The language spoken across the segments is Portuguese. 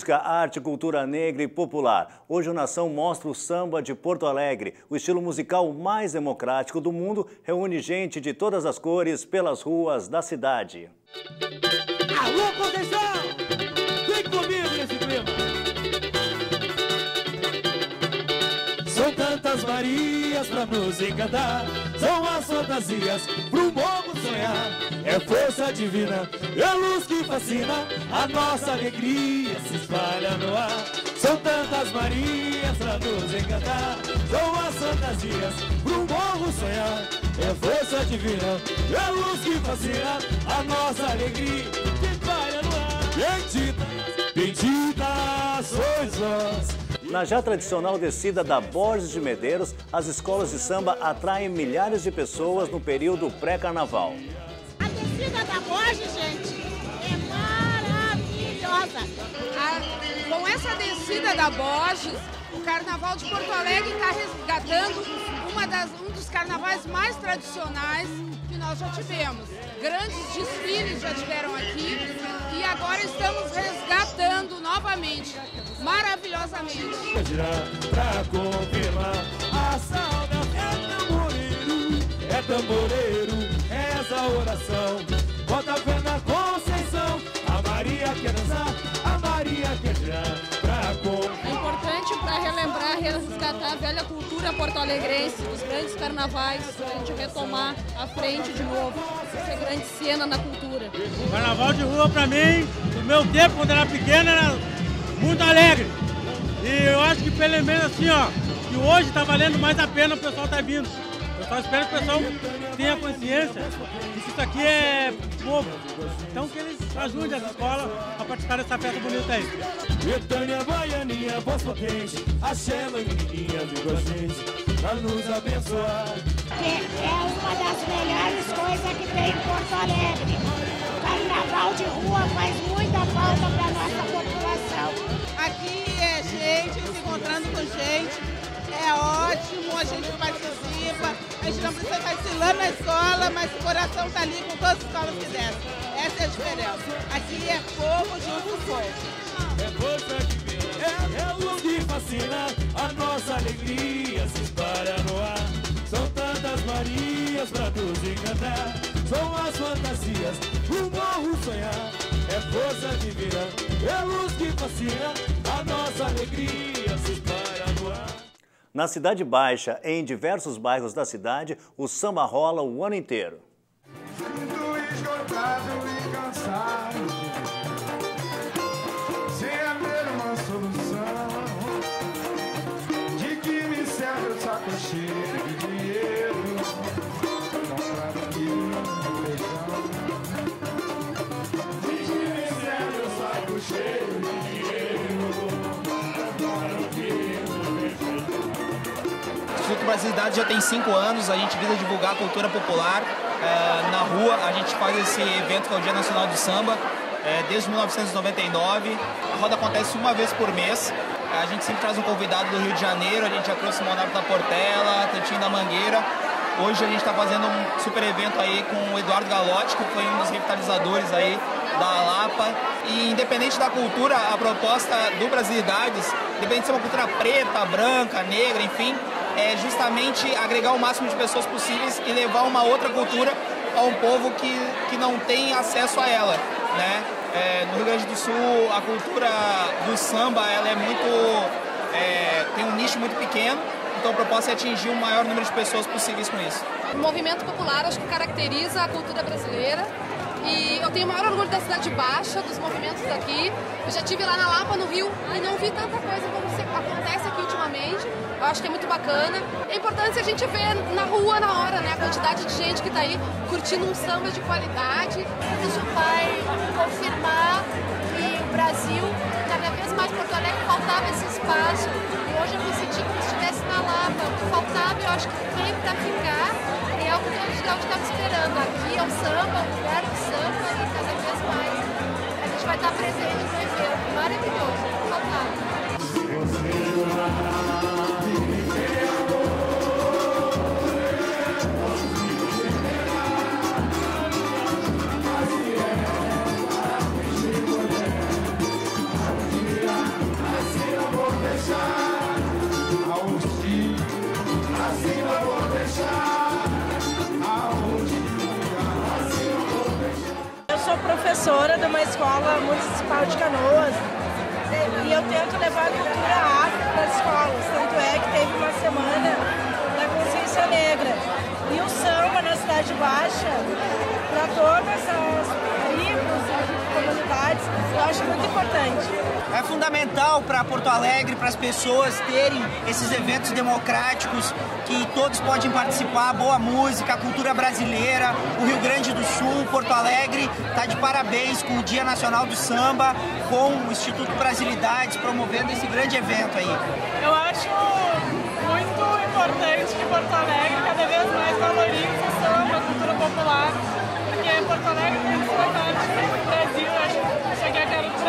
Música, arte, cultura negra e popular. Hoje o Nação mostra o samba de Porto Alegre. O estilo musical mais democrático do mundo reúne gente de todas as cores pelas ruas da cidade. Alô, Conceição! Vem comigo nesse clima! São tantas Marias pra nos encantar São as fantasias pro povo sonhar É força divina, é luz que fascina A nossa alegria se espalha no ar. São tantas Marias pra nos encantar. São as fantasias pro povo sonhar. É força divina, é luz que fascina A nossa alegria. Se espalha no ar. Bendita, bendita sois vós. Na já tradicional descida da Borges de Medeiros, as escolas de samba atraem milhares de pessoas no período pré-carnaval. A descida da Borges, gente, é maravilhosa. A- com essa descida da Borges, o Carnaval de Porto Alegre está resgatando uma das- um dos carnavais mais tradicionais que nós já tivemos. Grandes desfiles já tiveram aqui e agora estamos resgatando novamente, maravilhosamente. é tamboreiro, é é oração. Resgatar a velha cultura porto-alegrense, os grandes carnavais, para a gente retomar a frente de novo, essa grande cena na cultura. Carnaval de rua pra mim, no meu tempo, quando era pequeno, era muito alegre. E eu acho que pelo menos assim, ó, que hoje tá valendo mais a pena o pessoal tá vindo. Eu só espero que o pessoal tenha consciência de que isso aqui é povo. Então que eles ajudem as escolas a participar dessa festa bonita aí. Betânia, Baianinha, voz potente, a Xela, menininha, vem com a gente, pra nos abençoar. que é uma das melhores coisas que tem em Porto Alegre. O carnaval de rua faz muita falta para a nossa população. Aqui é gente se encontrando com gente, é ótimo, a gente participa, a gente não precisa estar desfilando na escola, mas o coração está ali com todas as escolas que descem. Essa é a diferença. Aqui é povo junto com povo. É força divina, é, luz que fascina, a nossa alegria se espalha no ar. São tantas Marias pra nos encantar, são as fantasias, o morro sonhar. É força divina, é luz que fascina, a nossa alegria Na Cidade Baixa, em diversos bairros da cidade, o samba rola o ano inteiro. Brasilidade já tem cinco anos, a gente visa divulgar a cultura popular. eh, na rua, a gente faz esse evento que é o Dia Nacional do Samba, eh, desde 1999. A roda acontece uma vez por mês. A gente sempre traz um convidado do Rio de Janeiro, a gente já trouxe o Monarco da Portela, Tantinho da Mangueira. Hoje a gente está fazendo um super evento aí com o Eduardo Galotti, que foi um dos revitalizadores aí da Lapa. E independente da cultura, a proposta do Brasilidades, independente de ser uma cultura preta, branca, negra, enfim, é justamente agregar o máximo de pessoas possíveis e levar uma outra cultura a um povo que, que não tem acesso a ela, né? É, no Rio Grande do Sul, a cultura do samba, ela é muito... é, tem um nicho muito pequeno, então a proposta é atingir o maior número de pessoas possíveis com isso. O movimento popular acho que caracteriza a cultura brasileira e eu tenho o maior orgulho da Cidade Baixa, dos movimentos daqui. Eu já estive lá na Lapa, no Rio, e não vi tanta coisa como acontece aqui ultimamente. Eu acho que é muito bacana. É importante a gente ver na rua, na hora, né? A quantidade de gente que está aí curtindo um samba de qualidade. Isso vai confirmar que o Brasil, cada vez mais Porto Alegre, faltava esse espaço. E hoje eu me senti como se estivesse na Lapa. O que faltava, eu acho que veio para ficar. E é o que os gaúchos estavam esperando. Aqui é o samba, o lugar do samba e cada vez mais. A gente vai estar presente uma escola municipal de Canoas e eu tento levar a cultura afro para as escolas. Tanto é que teve uma semana da consciência negra. E o samba na Cidade Baixa, para as tribos comunidades, eu acho muito importante. É fundamental para Porto Alegre, para as pessoas terem esses eventos democráticos que todos podem participar, boa música, cultura brasileira, o Rio Grande do Sul, Porto Alegre está de parabéns com o Dia Nacional do Samba, com o Instituto Brasilidades promovendo esse grande evento aí. Eu acho muito importante que Porto Alegre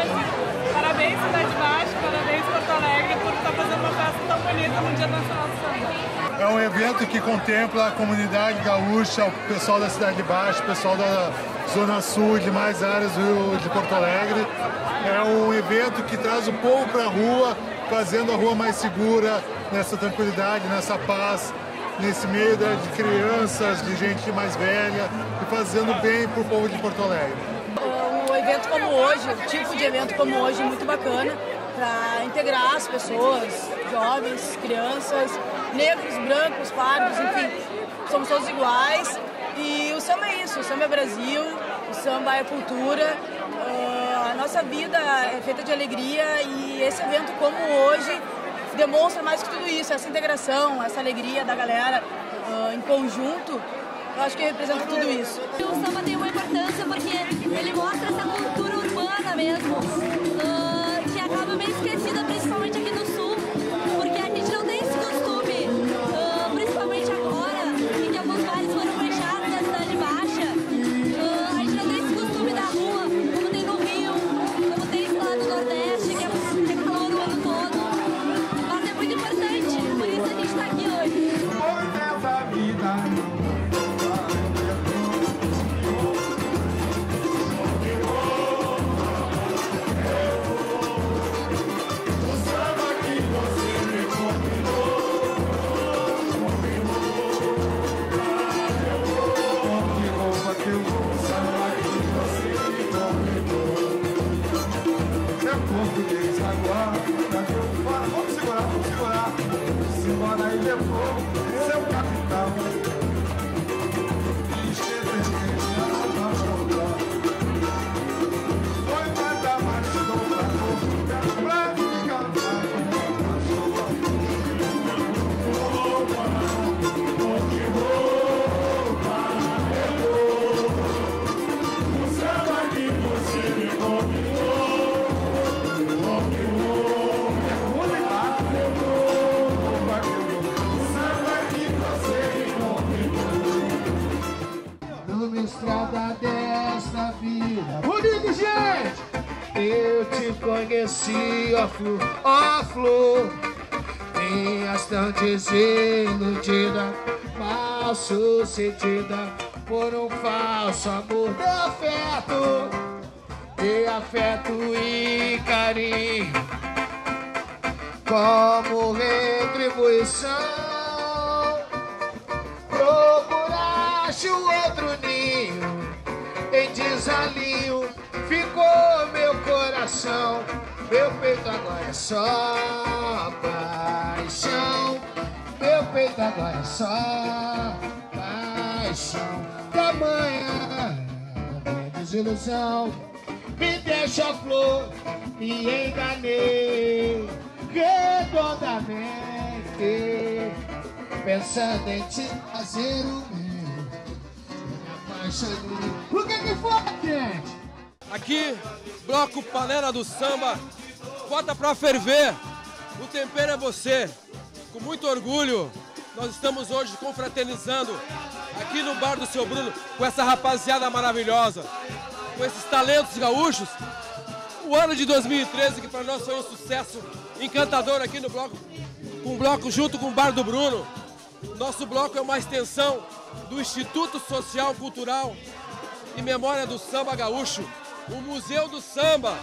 Parabéns, Cidade Baixa, parabéns, Porto Alegre, por estar fazendo uma festa tão bonita no Dia Nacional do Samba. É um evento que contempla a comunidade gaúcha, o pessoal da Cidade Baixa, o pessoal da Zona Sul e demais áreas do Rio de Porto Alegre. É um evento que traz o povo para a rua, fazendo a rua mais segura, nessa tranquilidade, nessa paz, nesse meio de crianças, de gente mais velha e fazendo bem para o povo de Porto Alegre evento como hoje, um tipo de evento como hoje, muito bacana para integrar as pessoas, jovens, crianças, negros, brancos, pardos, enfim, somos todos iguais. E o samba é isso, o samba é Brasil, o samba é cultura, uh, a nossa vida é feita de alegria e esse evento como hoje demonstra mais que tudo isso, essa integração, essa alegria da galera uh, em conjunto eu acho que representa tudo isso. O samba tem uma importância porque ele mostra essa cultura estrada Eu te conheci, ó flor, ó flor. Minhas tão desiludida, mal sucedida por um falso amor de afeto, de afeto e carinho, como retribuição. Procuraste o outro ninho em desalinho, Meu peito agora é só paixão. Meu peito agora é só paixão. Tamanha minha desilusão me deixa flor, me enganei redondamente, pensando em te fazer o meu. Me apaixonei. O que que foi? Aqui, bloco Panela do Samba, bota pra ferver. O tempero é você. Com muito orgulho, nós estamos hoje confraternizando aqui no bar do seu Bruno com essa rapaziada maravilhosa, com esses talentos gaúchos. O ano de 2013, que para nós foi um sucesso encantador aqui no bloco, com um bloco junto com o bar do Bruno. Nosso bloco é uma extensão do Instituto Social Cultural e Memória do Samba Gaúcho, o Museu do Samba,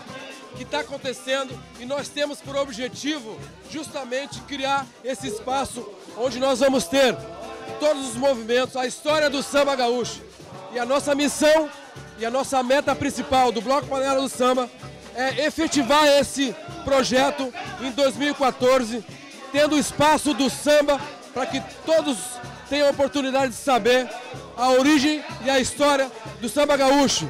que está acontecendo e nós temos por objetivo justamente criar esse espaço onde nós vamos ter todos os movimentos, a história do samba gaúcho. E a nossa missão E a nossa meta principal do Bloco Panela do Samba é efetivar esse projeto em 2014, tendo o espaço do samba para que todos tenham a oportunidade de saber a origem e a história do samba gaúcho.